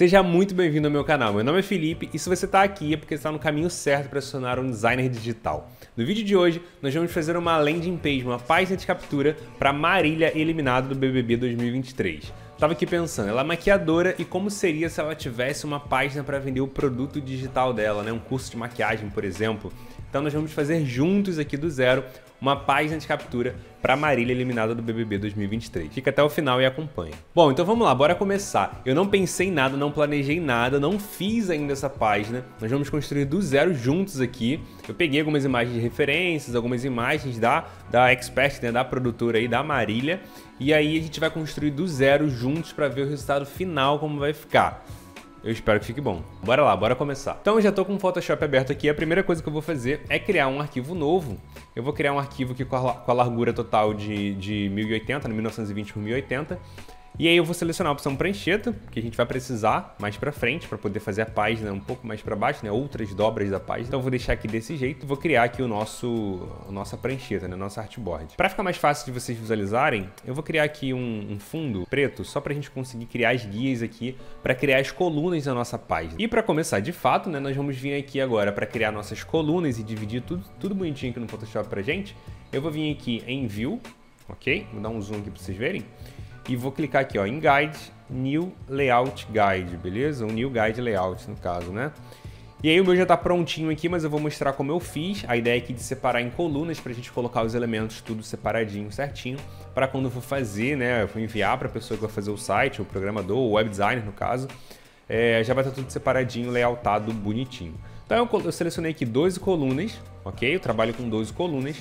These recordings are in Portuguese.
Seja muito bem-vindo ao meu canal. Meu nome é Felipe e se você está aqui é porque está no caminho certo para se tornar um designer digital. No vídeo de hoje, nós vamos fazer uma landing page, uma página de captura para Marília eliminada do BBB 2023. Tava aqui pensando, ela é maquiadora e como seria se ela tivesse uma página para vender o produto digital dela, né? Um curso de maquiagem, por exemplo. Então nós vamos fazer juntos aqui do zero uma página de captura para Marília eliminada do BBB 2023. Fica até o final e acompanha. Bom, então vamos lá, bora começar. Eu não pensei em nada, não planejei nada, não fiz ainda essa página. Nós vamos construir do zero juntos aqui. Eu peguei algumas imagens de referências, algumas imagens da, da Expert, né, da produtora aí, da Marília. E aí a gente vai construir do zero juntos para ver o resultado final como vai ficar. Eu espero que fique bom. Bora lá, bora começar. Então eu já estou com o Photoshop aberto aqui. A primeira coisa que eu vou fazer é criar um arquivo novo. Eu vou criar um arquivo aqui com a, largura total de, de 1080, 1920 por 1080. E aí eu vou selecionar a opção prancheta, que a gente vai precisar mais para frente para poder fazer a página um pouco mais para baixo, né? Outras dobras da página. Então eu vou deixar aqui desse jeito, vou criar aqui o nosso a nossa prancheta, né? Nosso artboard. Para ficar mais fácil de vocês visualizarem, eu vou criar aqui um, um fundo preto só para a gente conseguir criar as guias aqui para criar as colunas da nossa página. E para começar de fato, né? Nós vamos vir aqui agora para criar nossas colunas e dividir tudo, tudo bonitinho aqui no Photoshop para gente. Eu vou vir aqui em View, ok? Vou dar um zoom aqui para vocês verem e vou clicar aqui ó, em Guide, New Layout Guide, beleza? Um New Guide Layout no caso, né? E aí o meu já está prontinho aqui, mas eu vou mostrar como eu fiz. A ideia aqui de separar em colunas para a gente colocar os elementos tudo separadinho, certinho, para quando eu for fazer, né, eu for enviar para a pessoa que vai fazer o site, o programador, o web designer no caso, é, já vai estar tá tudo separadinho, layoutado, bonitinho. Então eu, eu selecionei aqui 12 colunas, ok? Eu trabalho com 12 colunas.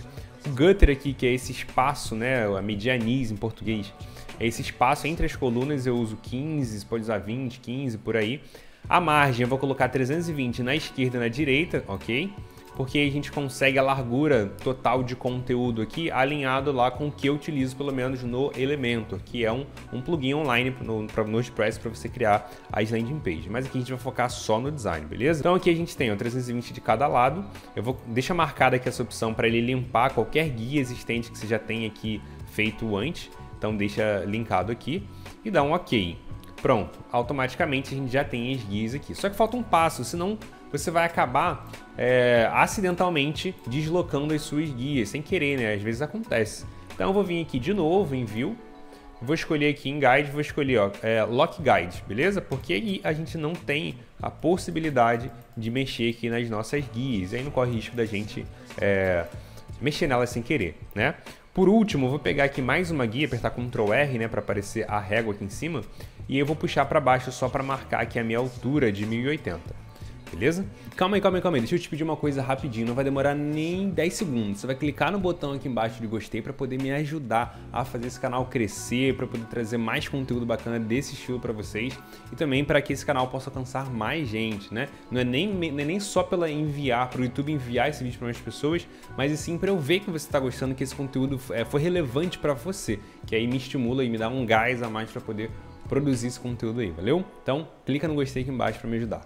O gutter aqui, que é esse espaço, né, a medianize em português, esse espaço entre as colunas eu uso 15, pode usar 20, 15, por aí. A margem eu vou colocar 320 na esquerda e na direita, ok? Porque a gente consegue a largura total de conteúdo aqui alinhado lá com o que eu utilizo pelo menos no Elementor, que é um, um plugin online no, WordPress para você criar as landing pages. Mas aqui a gente vai focar só no design, beleza? Então aqui a gente tem ó, 320 de cada lado. Eu vou deixar marcada aqui essa opção para ele limpar qualquer guia existente que você já tem aqui feito antes. Então deixa linkado aqui e dá um OK. Pronto, automaticamente a gente já tem as guias aqui. Só que falta um passo, senão você vai acabar é, acidentalmente deslocando as suas guias, sem querer, né? Às vezes acontece. Então eu vou vir aqui de novo em View, vou escolher aqui em Guide, vou escolher ó, é, Lock Guide, beleza? Porque aí a gente não tem a possibilidade de mexer aqui nas nossas guias, aí não corre risco da gente é, mexer nelas sem querer, né? Por último, vou pegar aqui mais uma guia, apertar Ctrl R, né, para aparecer a régua aqui em cima, e eu vou puxar para baixo só para marcar aqui a minha altura de 1080 beleza? Calma aí, calma aí, calma aí. Deixa eu te pedir uma coisa rapidinho, não vai demorar nem 10 segundos. Você vai clicar no botão aqui embaixo de gostei para poder me ajudar a fazer esse canal crescer, para poder trazer mais conteúdo bacana desse estilo para vocês e também para que esse canal possa alcançar mais gente, né? Não é nem, não é nem só pela enviar, para o YouTube enviar esse vídeo para mais pessoas, mas sim para eu ver que você está gostando, que esse conteúdo é, foi relevante para você, que aí me estimula e me dá um gás a mais para poder produzir esse conteúdo aí, valeu? Então, clica no gostei aqui embaixo para me ajudar.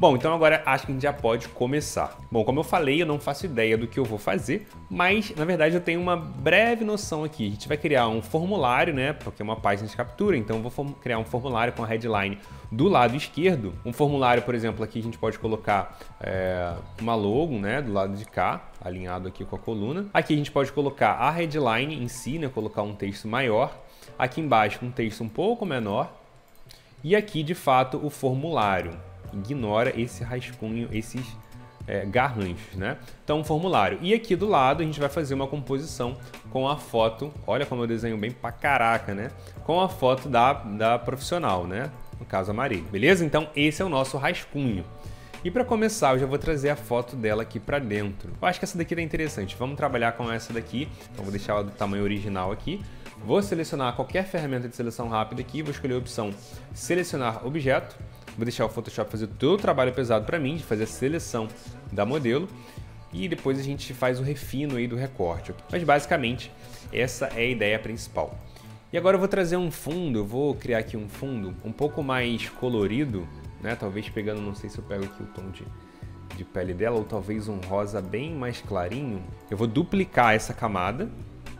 Bom, então agora acho que a gente já pode começar. Bom, como eu falei, eu não faço ideia do que eu vou fazer, mas na verdade eu tenho uma breve noção aqui. A gente vai criar um formulário, né? Porque é uma página de captura, então eu vou criar um formulário com a headline do lado esquerdo. Um formulário, por exemplo, aqui a gente pode colocar é, uma logo, né? Do lado de cá, alinhado aqui com a coluna. Aqui a gente pode colocar a headline em si, né? Colocar um texto maior. Aqui embaixo um texto um pouco menor. E aqui, de fato, o formulário ignora esse rascunho, esses é, garranchos, né? Então, um formulário. E aqui do lado a gente vai fazer uma composição com a foto, olha como eu desenho bem pra caraca, né? Com a foto da, da profissional, né? No caso, a Maria, beleza? Então, esse é o nosso rascunho. E para começar, eu já vou trazer a foto dela aqui para dentro. Eu acho que essa daqui é interessante. Vamos trabalhar com essa daqui. Então, vou deixar ela do tamanho original aqui. Vou selecionar qualquer ferramenta de seleção rápida aqui. Vou escolher a opção Selecionar Objeto. Vou deixar o Photoshop fazer todo o trabalho pesado para mim, de fazer a seleção da modelo. E depois a gente faz o refino aí do recorte. Mas basicamente, essa é a ideia principal. E agora eu vou trazer um fundo, vou criar aqui um fundo um pouco mais colorido, né? Talvez pegando, não sei se eu pego aqui o tom de, de pele dela, ou talvez um rosa bem mais clarinho. Eu vou duplicar essa camada,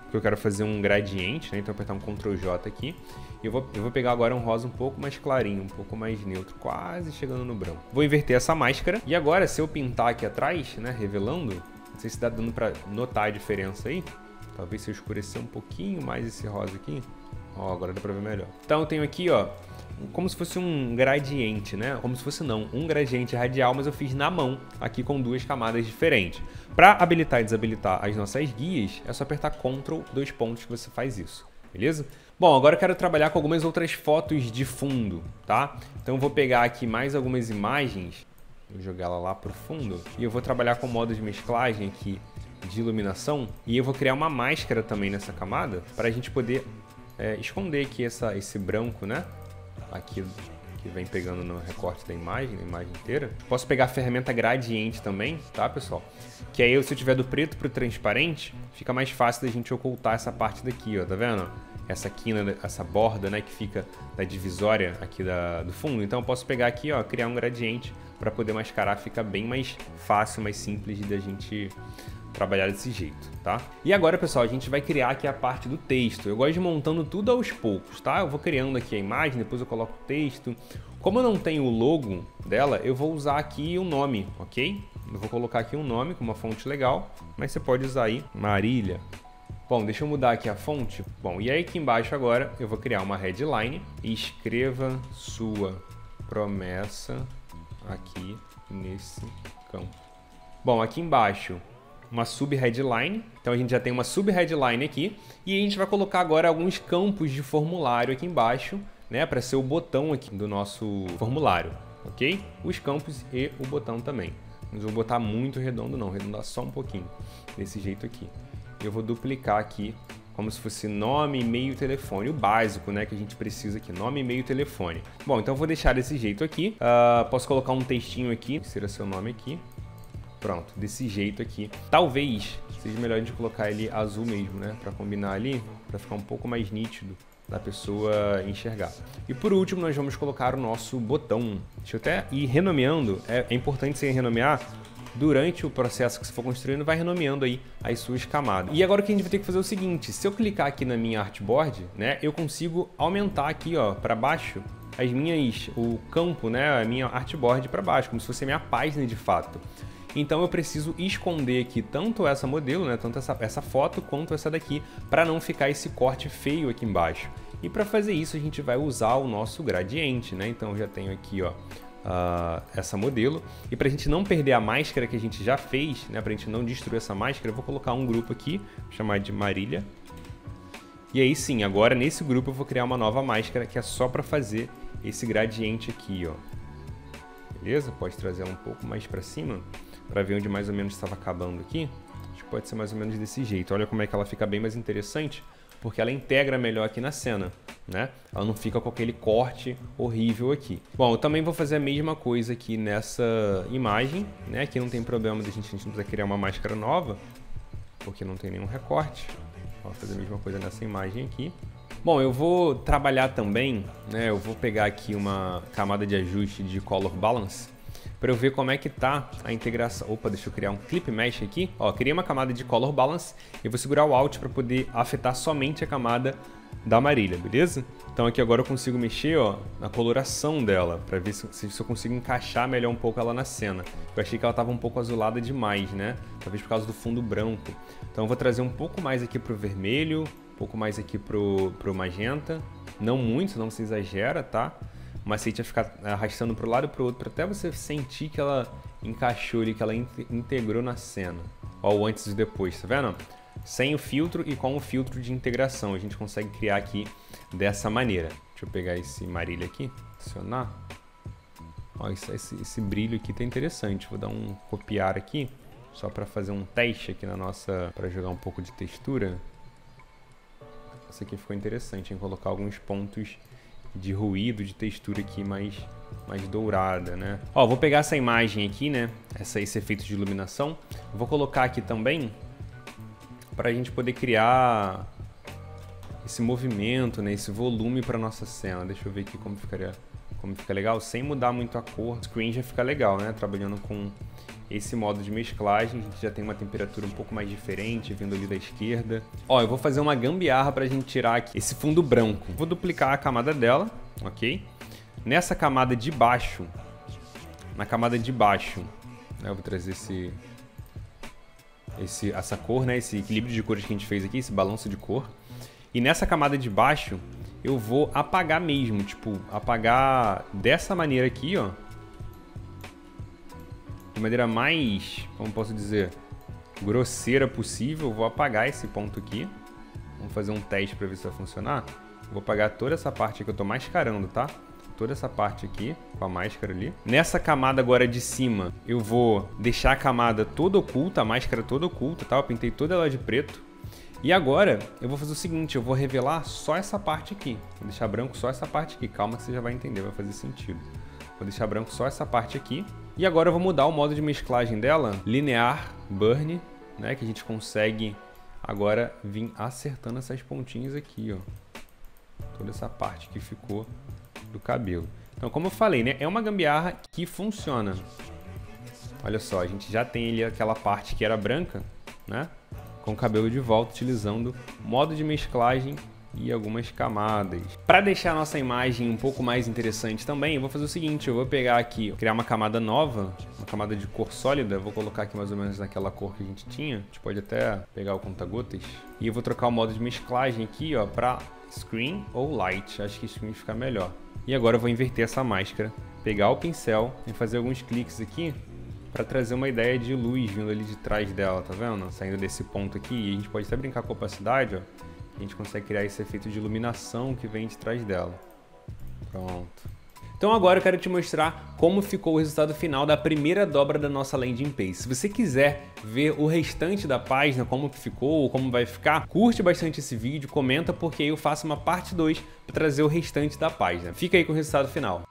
porque eu quero fazer um gradiente, né? Então apertar um Ctrl J aqui. Eu vou, eu vou pegar agora um rosa um pouco mais clarinho, um pouco mais neutro, quase chegando no branco. Vou inverter essa máscara. E agora, se eu pintar aqui atrás, né, revelando, não sei se dá dando pra notar a diferença aí. Talvez se eu escurecer um pouquinho mais esse rosa aqui. Ó, agora dá pra ver melhor. Então eu tenho aqui, ó, como se fosse um gradiente, né? Como se fosse não, um gradiente radial, mas eu fiz na mão, aqui com duas camadas diferentes. Para habilitar e desabilitar as nossas guias, é só apertar Ctrl, dois pontos que você faz isso, beleza? Bom, agora eu quero trabalhar com algumas outras fotos de fundo, tá? Então eu vou pegar aqui mais algumas imagens, vou jogar ela lá pro fundo, e eu vou trabalhar com modo de mesclagem aqui de iluminação, e eu vou criar uma máscara também nessa camada, para a gente poder é, esconder aqui essa, esse branco, né? Aqui que vem pegando no recorte da imagem, na imagem inteira. Posso pegar a ferramenta gradiente também, tá, pessoal? Que aí, se eu tiver do preto pro transparente, fica mais fácil da gente ocultar essa parte daqui, ó, tá vendo? Essa quina, essa borda, né, que fica da divisória aqui da, do fundo. Então eu posso pegar aqui, ó, criar um gradiente para poder mascarar, fica bem mais fácil, mais simples da gente trabalhar desse jeito, tá? E agora, pessoal, a gente vai criar aqui a parte do texto. Eu gosto de montando tudo aos poucos, tá? Eu vou criando aqui a imagem, depois eu coloco o texto. Como eu não tenho o logo dela, eu vou usar aqui o um nome, ok? Eu vou colocar aqui um nome com uma fonte legal, mas você pode usar aí Marília. Bom, deixa eu mudar aqui a fonte. Bom, e aí aqui embaixo agora eu vou criar uma headline escreva sua promessa aqui nesse campo. Bom, aqui embaixo uma sub-headline. Então a gente já tem uma sub-headline aqui. E a gente vai colocar agora alguns campos de formulário aqui embaixo, né? Para ser o botão aqui do nosso formulário, ok? Os campos e o botão também. Não vou botar muito redondo não, arredondar só um pouquinho, desse jeito aqui. Eu vou duplicar aqui, como se fosse nome, e-mail, telefone, o básico, né, que a gente precisa aqui, nome, e-mail, telefone. Bom, então eu vou deixar desse jeito aqui. Uh, posso colocar um textinho aqui, será seu nome aqui. Pronto, desse jeito aqui. Talvez seja melhor a gente colocar ele azul mesmo, né? Pra combinar ali, pra ficar um pouco mais nítido da pessoa enxergar. E por último, nós vamos colocar o nosso botão. Deixa eu até ir renomeando. É, é importante você renomear durante o processo que você for construindo, vai renomeando aí as suas camadas. E agora o que a gente vai ter que fazer é o seguinte, se eu clicar aqui na minha artboard, né, eu consigo aumentar aqui, ó, para baixo as minhas, o campo, né, a minha artboard para baixo, como se fosse a minha página de fato. Então eu preciso esconder aqui tanto essa modelo, né, tanto essa, essa foto, quanto essa daqui, para não ficar esse corte feio aqui embaixo. E para fazer isso a gente vai usar o nosso gradiente, né? Então eu já tenho aqui, ó, uh, essa modelo. E para a gente não perder a máscara que a gente já fez, né, para a gente não destruir essa máscara, eu vou colocar um grupo aqui, chamar de Marília. E aí sim, agora nesse grupo eu vou criar uma nova máscara que é só para fazer esse gradiente aqui, ó. Beleza? Pode trazer ela um pouco mais para cima para ver onde mais ou menos estava acabando aqui. Acho que pode ser mais ou menos desse jeito. Olha como é que ela fica bem mais interessante, porque ela integra melhor aqui na cena, né? Ela não fica com aquele corte horrível aqui. Bom, eu também vou fazer a mesma coisa aqui nessa imagem, né? Aqui não tem problema a gente, a gente não precisa criar uma máscara nova, porque não tem nenhum recorte. Vou fazer a mesma coisa nessa imagem aqui. Bom, eu vou trabalhar também, né? Eu vou pegar aqui uma camada de ajuste de color balance para eu ver como é que tá a integração. Opa, deixa eu criar um clip mesh aqui. Ó, criei uma camada de color balance e vou segurar o alt para poder afetar somente a camada da Marília, beleza? Então aqui agora eu consigo mexer ó, na coloração dela, para ver se, se, eu consigo encaixar melhor um pouco ela na cena. Eu achei que ela estava um pouco azulada demais, né? Talvez por causa do fundo branco. Então eu vou trazer um pouco mais aqui pro vermelho, um pouco mais aqui pro, pro magenta. Não muito, senão você exagera, tá? o macete é ficar arrastando para o lado e para o outro, até você sentir que ela encaixou ali, que ela integrou na cena. Ó, o antes e depois, tá vendo? Sem o filtro e com o filtro de integração, a gente consegue criar aqui dessa maneira. Deixa eu pegar esse Marília aqui, adicionar. Ó, esse, esse, esse brilho aqui tá interessante. Vou dar um copiar aqui, só para fazer um teste aqui na nossa, para jogar um pouco de textura. Essa aqui ficou interessante, em colocar alguns pontos de ruído, de textura aqui mais, mais dourada, né? Ó, vou pegar essa imagem aqui, né? Essa, esse efeito de iluminação. Vou colocar aqui também para a gente poder criar esse movimento, né? Esse volume para nossa cena. Deixa eu ver aqui como ficaria como fica legal, sem mudar muito a cor. O screen já fica legal, né? Trabalhando com esse modo de mesclagem, a gente já tem uma temperatura um pouco mais diferente, vindo ali da esquerda. Ó, eu vou fazer uma gambiarra pra gente tirar aqui esse fundo branco. Vou duplicar a camada dela, ok? Nessa camada de baixo, na camada de baixo, né, eu vou trazer esse, esse, essa cor, né, esse equilíbrio de cores que a gente fez aqui, esse balanço de cor. E nessa camada de baixo, eu vou apagar mesmo, tipo, apagar dessa maneira aqui, ó de maneira mais, como posso dizer, grosseira possível, vou apagar esse ponto aqui. Vamos fazer um teste para ver se vai funcionar. Vou apagar toda essa parte que eu estou mascarando, tá? Toda essa parte aqui, com a máscara ali. Nessa camada agora de cima, eu vou deixar a camada toda oculta, a máscara toda oculta, tá? Eu pintei toda ela de preto. E agora, eu vou fazer o seguinte, eu vou revelar só essa parte aqui. Vou deixar branco só essa parte aqui. Calma que você já vai entender, vai fazer sentido. Vou deixar branco só essa parte aqui. E agora eu vou mudar o modo de mesclagem dela, linear burn, né, que a gente consegue agora vir acertando essas pontinhas aqui, ó. Toda essa parte que ficou do cabelo. Então, como eu falei, né, é uma gambiarra que funciona. Olha só, a gente já tem ali aquela parte que era branca, né, com o cabelo de volta, utilizando modo de mesclagem e algumas camadas. Para deixar a nossa imagem um pouco mais interessante também, eu vou fazer o seguinte, eu vou pegar aqui, criar uma camada nova, uma camada de cor sólida, vou colocar aqui mais ou menos naquela cor que a gente tinha, a gente pode até pegar o conta-gotas, e eu vou trocar o modo de mesclagem aqui, ó, para screen ou light, acho que screen fica melhor. E agora eu vou inverter essa máscara, pegar o pincel e fazer alguns cliques aqui para trazer uma ideia de luz vindo ali de trás dela, tá vendo? Saindo desse ponto aqui, e a gente pode até brincar com a opacidade, ó, a gente consegue criar esse efeito de iluminação que vem de trás dela. Pronto. Então agora eu quero te mostrar como ficou o resultado final da primeira dobra da nossa landing page. Se você quiser ver o restante da página, como ficou, como vai ficar, curte bastante esse vídeo, comenta porque eu faço uma parte 2 para trazer o restante da página. Fica aí com o resultado final.